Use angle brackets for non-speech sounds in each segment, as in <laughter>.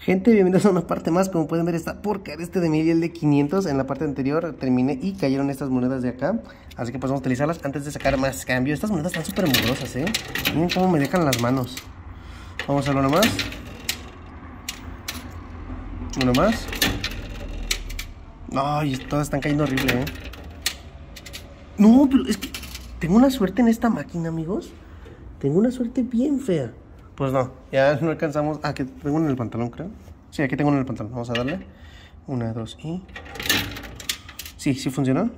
Gente, bienvenidos a una parte más, como pueden ver está porcar este de mil y el de 500 En la parte anterior terminé y cayeron estas monedas de acá. Así que pues vamos a utilizarlas antes de sacar más cambio. Estas monedas están súper mugrosas, eh Miren cómo me dejan las manos. Vamos a hacerlo una más Una más. Ay, todas están cayendo horrible, eh No, pero es que tengo una suerte en esta máquina, amigos. Tengo una suerte bien fea pues no, ya no alcanzamos. Ah, que tengo en el pantalón, creo. Sí, aquí tengo en el pantalón. Vamos a darle. Una, dos y. Sí, sí funcionó.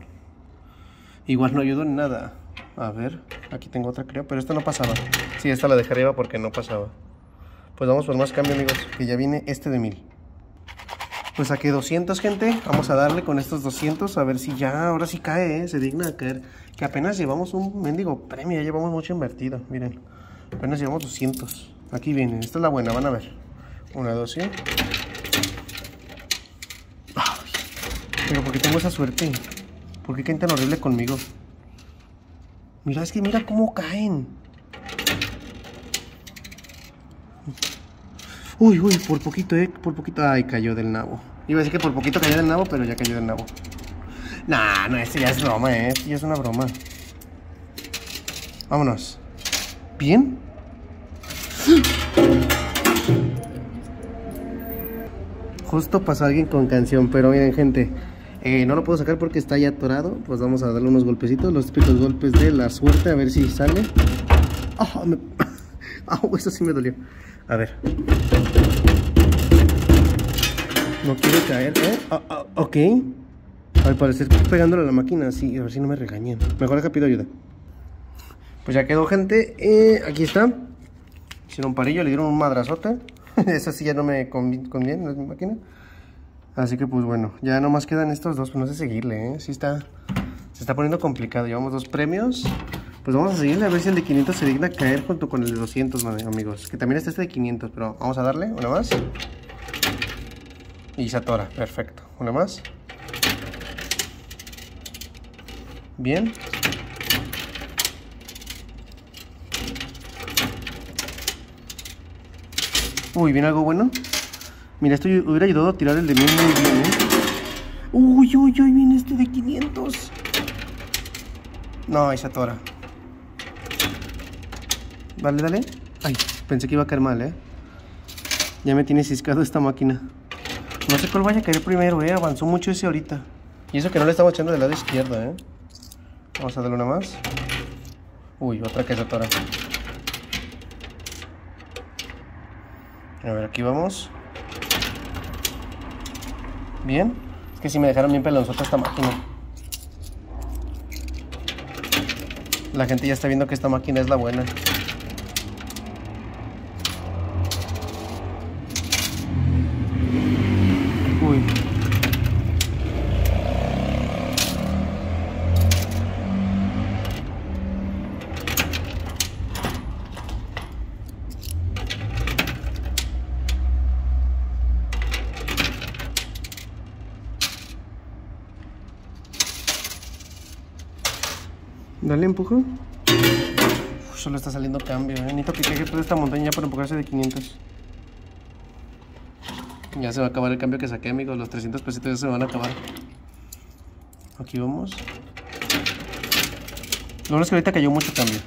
Igual no ayudó en nada. A ver, aquí tengo otra, creo. Pero esta no pasaba. Sí, esta la dejé arriba porque no pasaba. Pues vamos por más cambio, amigos. Que ya viene este de mil. Pues saqué 200, gente. Vamos a darle con estos 200 a ver si ya, ahora sí cae, ¿eh? se digna de caer. Que apenas llevamos un mendigo premio, ya llevamos mucho invertido, miren. Apenas llevamos 200. Aquí viene, esta es la buena, van a ver. Una, dos, y... pero ¿por qué tengo esa suerte? ¿Por qué caen tan horrible conmigo? Mira, es que mira cómo caen. Uy, uy, por poquito, eh, por poquito. Ay, cayó del nabo. Iba a decir que por poquito cayó del nabo, pero ya cayó del nabo. Nah, no, este ya es broma, eh. Este ya es una broma. Vámonos. ¿Bien? Justo pasó alguien con canción, pero miren gente, eh, no lo puedo sacar porque está ya atorado, pues vamos a darle unos golpecitos, los típicos golpes de la suerte, a ver si sale. Oh, <laughs> eso sí me dolió. A ver. No quiere caer, ¿eh? Ah, ok. Al parecer pegándole a la máquina, sí, a ver si no me regañan. Mejor acá pido ayuda. Pues ya quedó, gente. Eh, aquí está. Hicieron parillo, le dieron un madrazote. <laughs> Esa sí ya no me conviene, no es mi máquina. Así que pues bueno, ya nomás quedan estos dos, pues no sé seguirle, ¿eh? Sí está, se está poniendo complicado. Llevamos dos premios. Pues vamos a seguirle a ver si el de 500 se digna caer junto con el de 200, amigos. Que también está este de 500, pero vamos a darle una más. Y se atora, perfecto. Una más. Bien. Uy, ¿viene algo bueno? Mira, esto hubiera ayudado a tirar el de mil muy bien, ¿eh? Uy, uy, uy, viene este de 500. No, ahí se atora. Dale, dale. Ay, pensé que iba a caer mal, ¿eh? Ya me tiene ciscado esta máquina. No sé cuál vaya a caer primero, ¿eh? Avanzó mucho ese ahorita. Y eso que no le estamos echando del lado izquierdo, ¿eh? Vamos a darle una más. Uy, otra que se atora. A ver, aquí vamos. Bien. Es que si me dejaron bien pelonzota esta máquina. La gente ya está viendo que esta máquina es la buena. Dale, empujo. solo está saliendo cambio, eh. Necesito que toda esta montaña para empujarse de 500. Ya se va a acabar el cambio que saqué, amigos. Los 300 pesitos ya se van a acabar. Aquí vamos. Lo bueno es que ahorita cayó mucho cambio.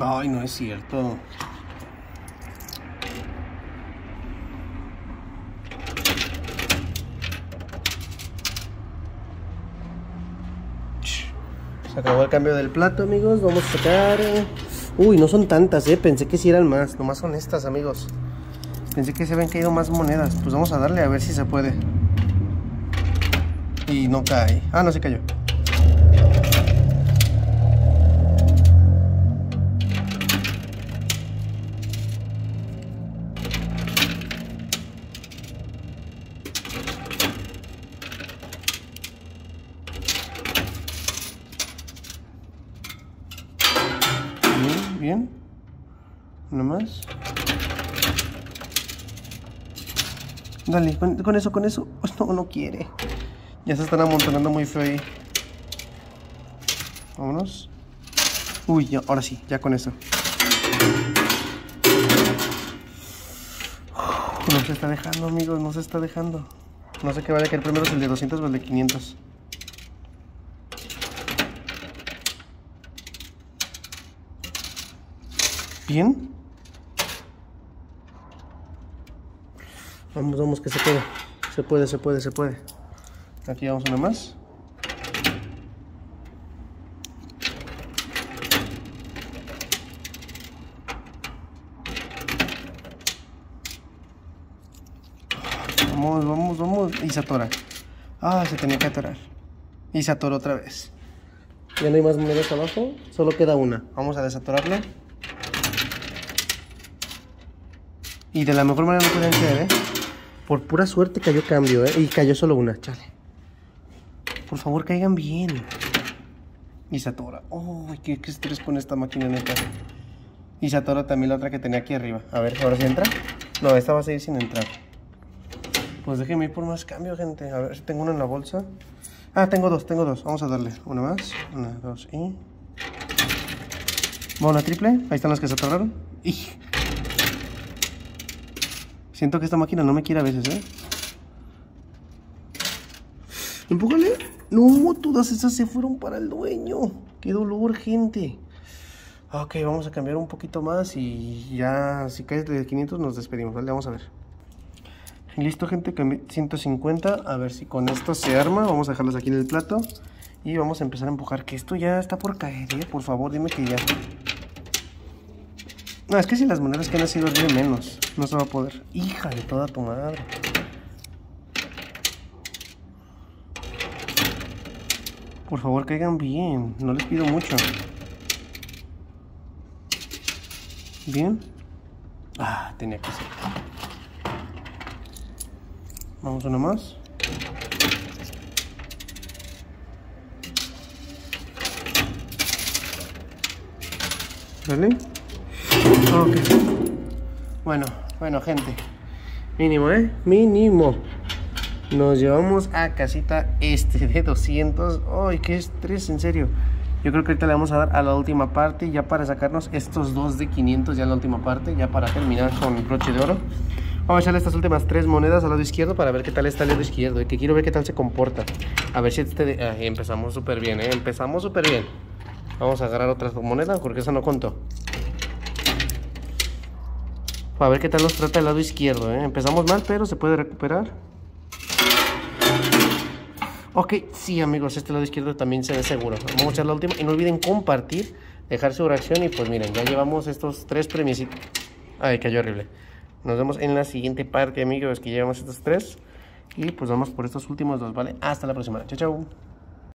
Ay, no es cierto. Acabó el cambio del plato, amigos. Vamos a sacar... Uy, no son tantas, eh. Pensé que sí eran más. Nomás son estas, amigos. Pensé que se habían caído más monedas. Pues vamos a darle a ver si se puede. Y no cae. Ah, no se cayó. Bien. Uno más. Dale, con, eso, con eso. <laughs> No, no quiere. Ya se están amontonando muy feo ahí. Vámonos. Uy, ya, ahora sí, ya con eso. No se está dejando, amigos, no se está dejando. No sé qué vale caer primero, el de 200 o el de 500. Bien. Vamos, vamos, que se puede. Se puede, se puede, se puede. Aquí vamos una más. Vamos, vamos, vamos. Y se atora. Ah, se tenía que atorar. Y se atoró otra vez. Ya no hay más monedas abajo. Solo queda una. Vamos a desatorarla. Y de la mejor manera no pueden caer, ¿eh? Por pura suerte cayó cambio, ¿eh? Y cayó solo una, chale. Por favor, caigan bien. Y se atora. Oh, qué, qué estrés con esta máquina neta. Y se atora también la otra que tenía aquí arriba. A ver, ¿ahora sí entra? No, esta va a seguir sin entrar. Pues déjenme ir por más cambio, gente. A ver si tengo una en la bolsa. Ah, tengo dos, tengo dos. Vamos a darle una más. Una, dos y... Bueno, triple. Ahí están las que se atoraron. Y... Siento que esta máquina no me quiere a veces, ¿eh? Empújale. No, todas esas se fueron para el dueño. Qué dolor, gente. Ok, vamos a cambiar un poquito más y ya si cae de 500 nos despedimos, ¿vale? Vamos a ver. Listo, gente, 150. A ver si con esto se arma. Vamos a dejarlas aquí en el plato. Y vamos a empezar a empujar. Que esto ya está por caer, ¿eh? Por favor, dime que ya. No, es que si las monedas que han sido de menos. No se va a poder. Hija de toda tu madre. Por favor, caigan bien. No les pido mucho. Bien. Ah, tenía que ser. Vamos una más. ¿Vale? Ok. Bueno, bueno, gente. Mínimo, ¿eh? Mínimo. Nos llevamos a casita este de 200. ¡Ay, qué estrés! En serio. Yo creo que ahorita le vamos a dar a la última parte ya para sacarnos estos dos de 500 ya en la última parte, ya para terminar con el broche de oro. Vamos a echarle estas últimas tres monedas al lado izquierdo para ver qué tal está el lado izquierdo. Y que quiero ver qué tal se comporta. A ver si este... Ah, empezamos súper bien, ¿eh? Empezamos súper bien. Vamos a agarrar otras monedas porque esa no contó. A ver qué tal nos trata el lado izquierdo, ¿eh? Empezamos mal, pero se puede recuperar. Ok, sí amigos, este lado izquierdo también se ve seguro. Vamos a echar la última. Y no olviden compartir, dejar su reacción. Y pues miren, ya llevamos estos tres premios. Ay, cayó horrible. Nos vemos en la siguiente parte, amigos, que llevamos estos tres. Y pues vamos por estos últimos dos, ¿vale? Hasta la próxima. Chao, chao.